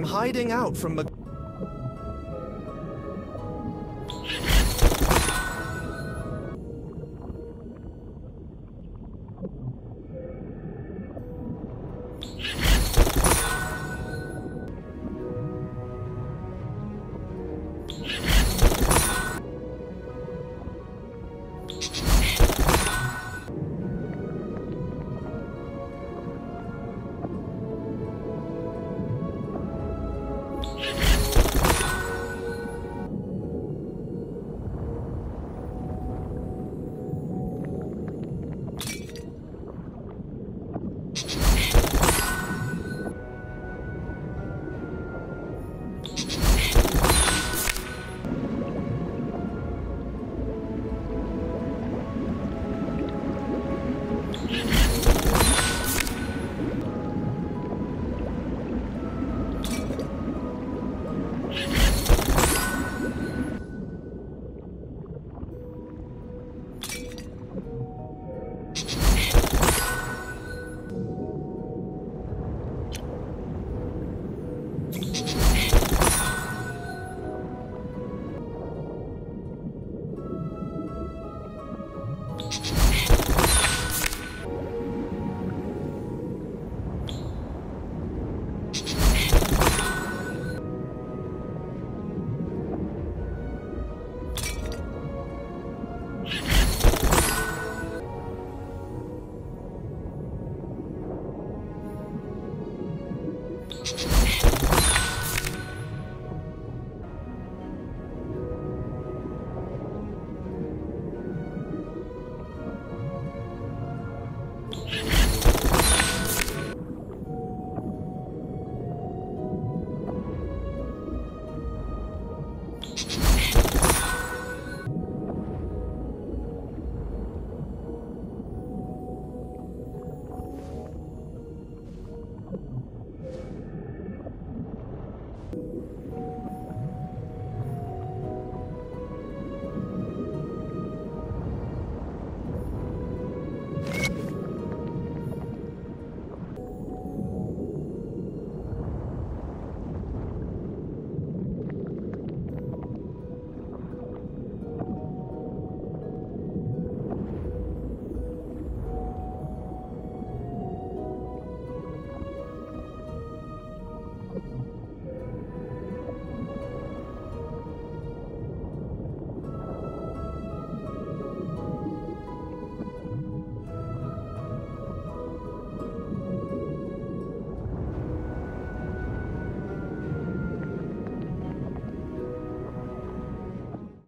I'm hiding out from the.